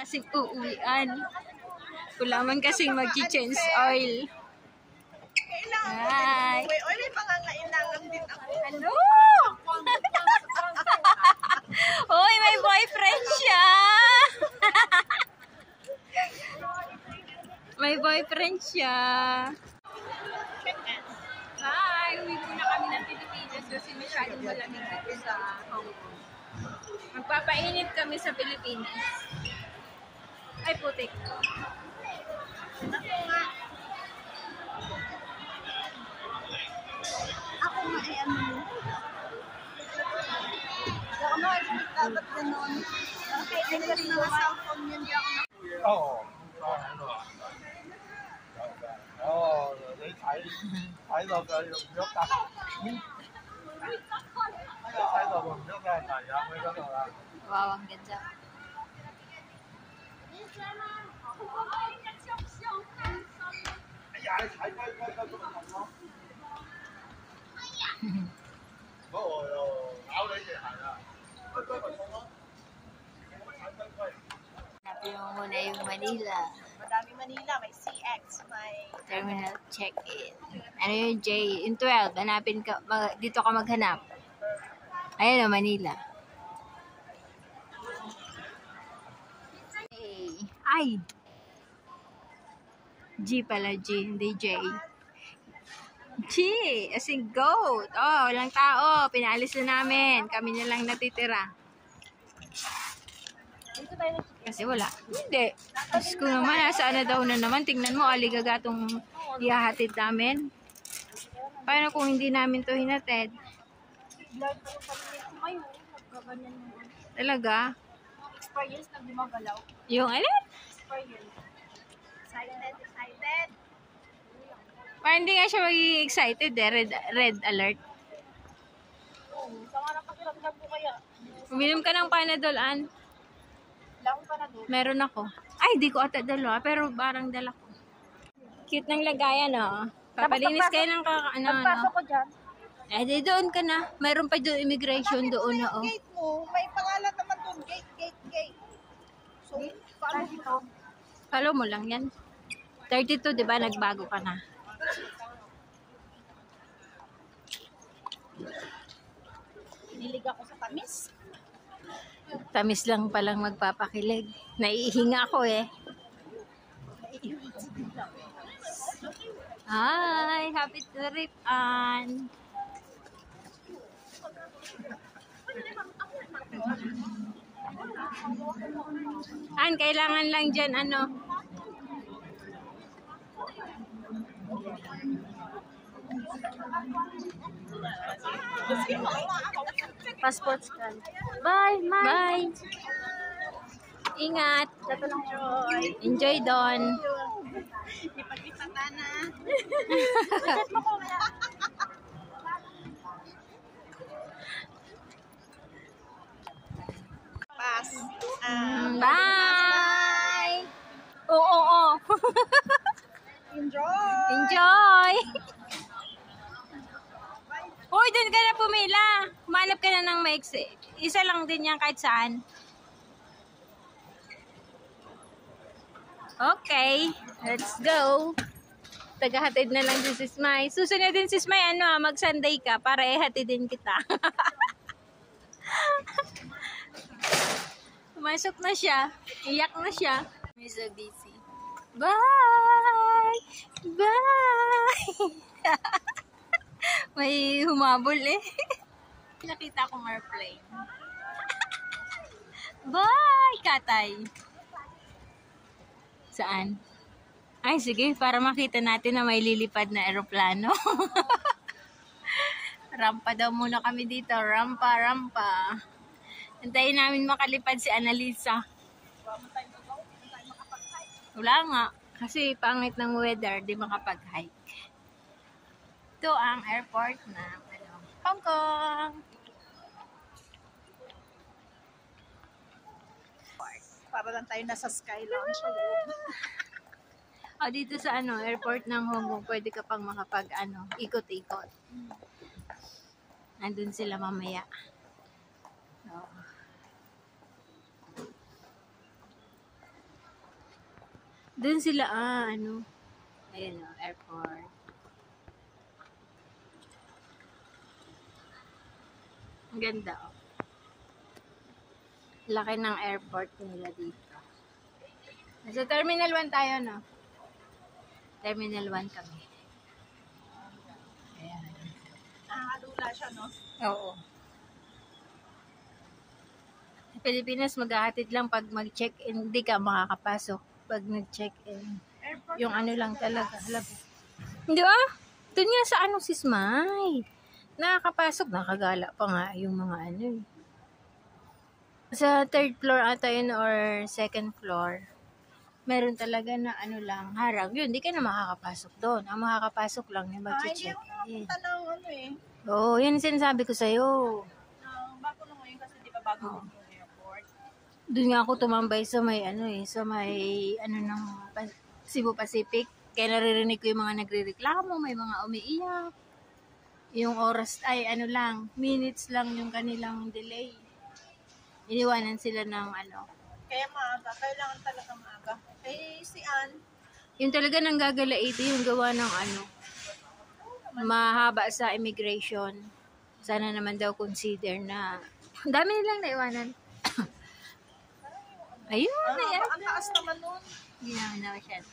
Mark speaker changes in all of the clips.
Speaker 1: Kasing uuwian. Kulaman kasing mag-change oil. Hi!
Speaker 2: May oil, may pangangailangan din ako.
Speaker 1: Hello! Uy, may boyfriend siya! may boyfriend siya. Hi! Uwi muna kami ng Pilipinas kasi masyadong malamig dito sa Hong Kong. Magpapainit kami sa Pilipinas. kay putik.
Speaker 2: Ako nga. Ako nga ay ano. Hindi ako nga ay dapat ganun. Okay, ay kasi mga cellphone yun.
Speaker 3: Oo. Oh, thấy thấy thấy rồi rồi nhớ ta. Thấy rồi nhớ ta là dạ mới bắt đầu là.
Speaker 1: Wow, ang ganda.
Speaker 3: 哎呀，你踩龟龟龟咁痛咯！嗰个又咬你只鞋啊！龟龟咪痛咯，踩龟龟。
Speaker 1: Hanapin mo muna yung Manila.
Speaker 2: Madami Manila, may CX, may...
Speaker 1: Terminal check-in. Ano yung J? Yung 12. Hanapin ka. mag- dito ka maghanap. Ayan o, Manila. Ay! G pala, G. Hindi J. G! As in goat. Oh, walang tao. Pinalis na namin. Kami na lang natitira. Kasi wala. Hindi. Diyos ko naman, nasaan na daw na naman. Tingnan mo, aligagatong ihahatid namin. Paano kung hindi namin to hinatid? Talaga?
Speaker 2: Experience na gumagalaw.
Speaker 1: Yung alin?
Speaker 2: Experience. Excited, excited.
Speaker 1: Parang hindi nga siya magiging excited eh. Red, red alert.
Speaker 2: Oo, sa nga napakiramdam ko kaya.
Speaker 1: Uminom ka ng Panadol, An.
Speaker 2: Wala akong panadol.
Speaker 1: Meron ako. Ay, di ko ata dalawa, pero parang dala ko. Cute ng lagayan, oh. Papalinis kayo ng kaka, ano, ano.
Speaker 2: Ko dyan.
Speaker 1: Eh, di doon ka na. Meron pa doon immigration doon na, oh.
Speaker 2: Gate mo, may pangalan naman doon. Gate, gate, gate. So, paano dito?
Speaker 1: Follow mo lang yan. 32, di ba? Nagbago ka na.
Speaker 2: Nilig ako sa tamis.
Speaker 1: Tamis lang palang magpapakilig. Naiihinga ako eh. Hi! Happy trip, Ann! Ann, kailangan lang dyan, ano?
Speaker 2: Passport scan.
Speaker 1: Bye, Bye! Ingat!
Speaker 2: Dato lang, Joy.
Speaker 1: Enjoy doon!
Speaker 2: Ipagkipata na. Pass. Ah,
Speaker 1: Bye! Oo, oo, oo.
Speaker 2: enjoy!
Speaker 1: Enjoy! Uy, dun ka na pumila. Humanap ka na ng maiksi. Isa lang din yan kahit saan. Okay, let's go. Tagahatid na lang si Smay. Susunod din si Smay, ano ah, mag-Sunday ka para ihatidin kita. Pumasok na siya. Iyak na siya. So busy. Bye! Bye! May humabol eh. Nakita kong airplane. Bye, Katay! Saan? Ay, sige, para makita natin na may lilipad na aeroplano. rampa daw muna kami dito. Rampa, rampa. Antayin namin makalipad si Annalisa. Wala nga. Kasi pangit ng weather, di makapag-hike. Ito ang airport na ano, Hong Kong.
Speaker 2: Para lang tayo nasa sky lounge.
Speaker 1: O dito sa ano, airport ng Hong Kong, pwede ka pang makapag ano, ikot-ikot. Nandun sila mamaya. So, Doon sila, ah, ano. Ayun, oh, airport. Ang ganda, oh. Laki ng airport nila dito. Nasa Terminal 1 tayo, no? Terminal 1 kami. Ayan.
Speaker 2: Nakakadula siya, no?
Speaker 1: Oo. Sa Pilipinas, maghahatid lang pag mag-check-in. Hindi ka makakapasok pag nag-check-in. Yung ano lang talaga. Alam. Hindi ah. Doon nga sa ano si Smile. Nakakapasok. Nakagala pa nga yung mga ano eh. Sa third floor ata yun or second floor. Meron talaga na ano lang, harang. Yun, di ka na makakapasok doon. Ang makakapasok lang yung
Speaker 2: Ah, hindi
Speaker 1: mag-check
Speaker 2: ako ano eh.
Speaker 1: Oo, yun yung sinasabi ko sa'yo.
Speaker 2: ng bago na ngayon kasi di ba bago
Speaker 1: Oo. Doon nga ako tumambay sa may ano eh, sa may ano ng Cebu Pacific. Kaya naririnig ko yung mga nagrereklamo, may mga umiiyak. Yung oras ay ano lang, minutes lang yung kanilang delay. Iniwanan sila ng ano.
Speaker 2: Kaya maaga. Kailangan talaga maaga. Eh, si Ann,
Speaker 1: Yung talaga nang gagalaiti yung gawa ng ano, mahaba sa immigration. Sana naman daw consider na, ang dami nilang naiwanan. Ayun,
Speaker 2: ah,
Speaker 1: ayan.
Speaker 2: ang taas naman nun.
Speaker 1: Hindi naman na masyado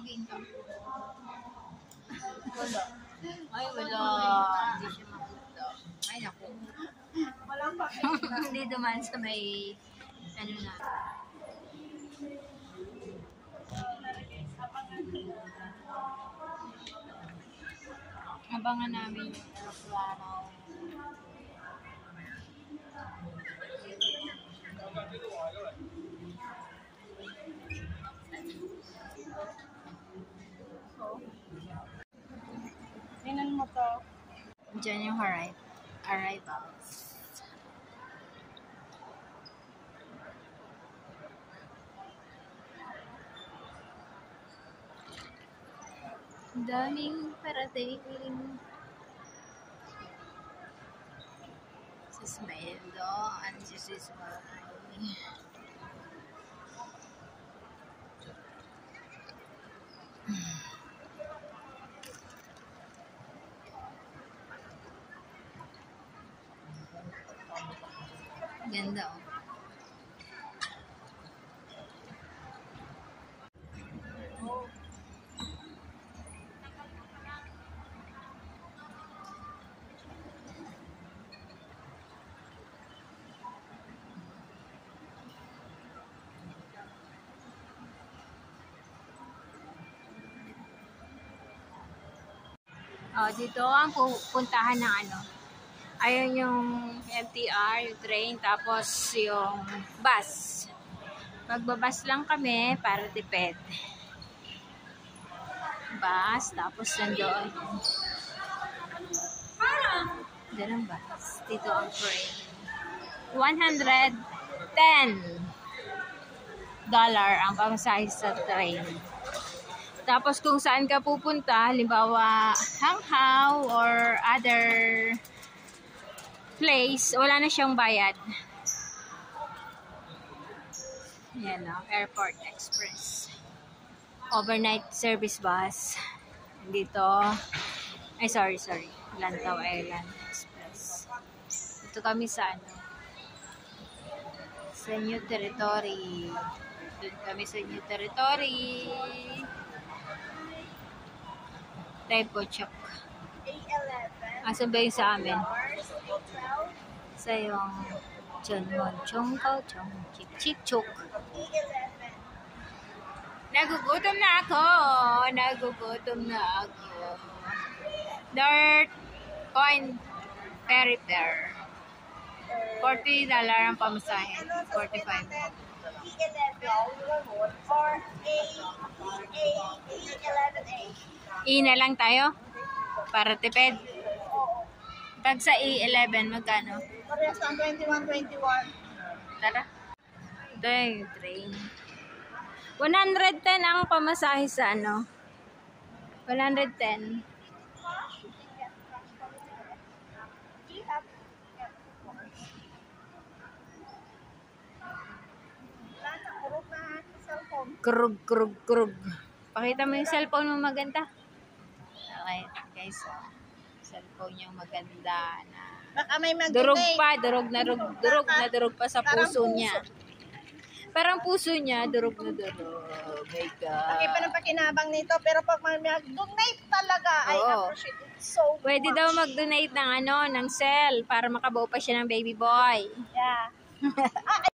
Speaker 1: Akong makita.
Speaker 2: Wala.
Speaker 1: Ay, wala. Hindi siya makita. Ay, naku.
Speaker 2: Walang pakita.
Speaker 1: Hindi duman sa may, ano na. Abangan namin yung aeroplano.
Speaker 2: Tingnan mo to.
Speaker 1: Yung arrive, arrivals. Daming parating. Si Smile doon. Si si Ganda oh. Oh, dito ang pupuntahan ng ano. Ayun yung MTR, yung train, tapos yung bus. Magbabas lang kami para tipid. Bus, tapos nandoon. Diyan ang bus. Dito ang train. 110 dollar ang pamasahe sa train. Tapos kung saan ka pupunta, halimbawa Hanghaw or other place, wala na siyang bayad. Yan o, Airport Express. Overnight service bus. Dito, ay sorry, sorry. Lantaw Island Express. Dito kami sa ano, sa New Territory. Doon kami sa New Territory. Type check.
Speaker 2: A11.
Speaker 1: Asan ba yung sa amin?
Speaker 2: Flowers, A12.
Speaker 1: Sa yung John Mon Chong Kao Chong Chik Chik Chuk.
Speaker 2: A11.
Speaker 1: Nagugutom na ako. Nagugutom na ako. Dirt coin Perry Pear. 40 dollar ang
Speaker 2: sasabihin
Speaker 1: 45.
Speaker 2: natin? E11 or A, A, A11A.
Speaker 1: E na lang tayo? Para tipid. Pag sa E11, magkano?
Speaker 2: Parehas ang 21, 21.
Speaker 1: Tara. Ito yung train. 110 ang pamasahe sa ano. 110.
Speaker 2: Wala na, kurog na sa cellphone.
Speaker 1: Krug, krug, krug. Pakita mo yung cellphone mo maganda. Okay, guys. oh. Cellphone niya maganda na.
Speaker 2: Baka may mag
Speaker 1: Durog pa, durog na durog, durog na durog pa sa
Speaker 2: puso
Speaker 1: niya. Parang puso niya, durog na durog. Oh my God.
Speaker 2: Laki pa ng pakinabang nito, pero pag may mag-donate talaga, I
Speaker 1: Oo.
Speaker 2: appreciate it so
Speaker 1: Pwede
Speaker 2: much.
Speaker 1: daw mag-donate ng ano, ng cell para makabuo pa siya ng baby boy.
Speaker 2: Yeah. ah,